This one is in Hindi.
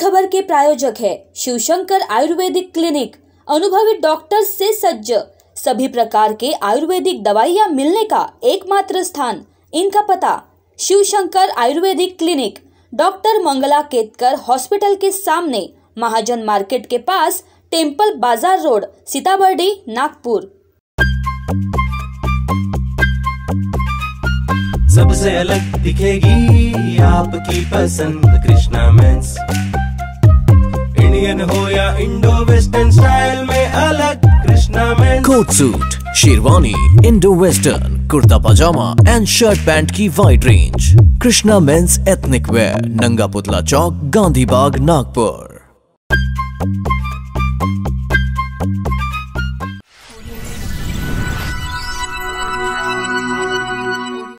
खबर के प्रायोजक है शिवशंकर आयुर्वेदिक क्लिनिक। अनुभवी डॉक्टर से सज्ज। सभी प्रकार के आयुर्वेदिक दवाइयाँ मिलने का एकमात्र स्थान इनका पता। Shivshankar Ayurvedic clinic. Doctor Mangala Ketkar hospital के सामने महाजन मार्केट के पास टेंपल बाज़ार रोड, सीताबर्डी, नागपुर। सबसे अलग दिखेगी आपकी पसंद कृष्णा मेंस। इंडियन हो या इंडो वेस्टर्न स्टाइल में अलग Krishna men's. Coat suit sherwani Indo western kurta pyjama and shirt pant की wide range Krishna men's ethnic wear Nanga Putla Chowk, Gandhi बाग, नागपुर।